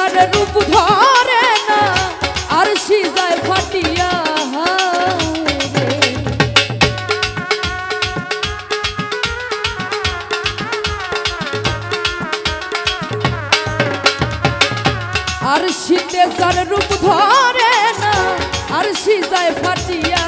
পোলার রূপ ধরে না, আর সিজায় ফাটিয়া আর শীতে তার রূপ ধরে না, আর সিজায় ফাটিয়া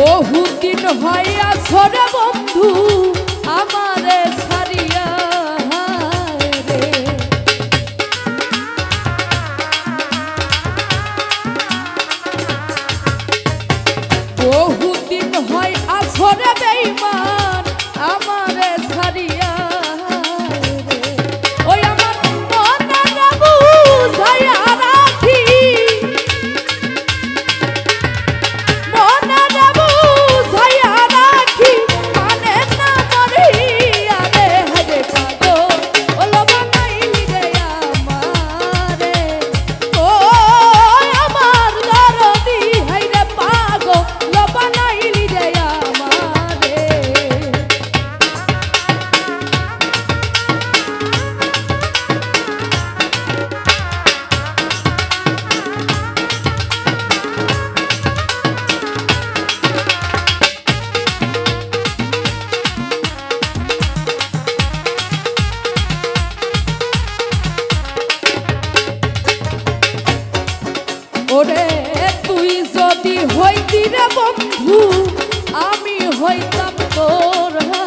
বহুদিন হয় সরে বন্ধু আমার ওরে তুই যদি হইতি রে বন্ধু আমি হইতাম তোরা